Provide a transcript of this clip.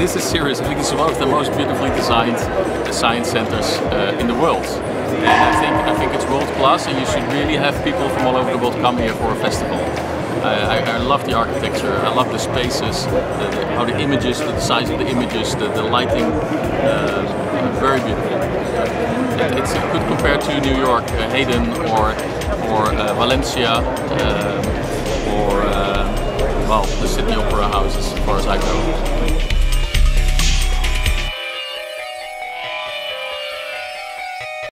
this is serious. I think it's one of the most beautifully designed science centers uh, in the world. And I think I think it's world class, and you should really have people from all over the world come here for a festival. I, I, love the architecture, I love the spaces, the, the, how the images, the size of the images, the, the lighting, uh, very beautiful. It, it's good compared to New York, uh, Hayden or or uh, Valencia um, or uh, well the Sydney Opera House Dragão.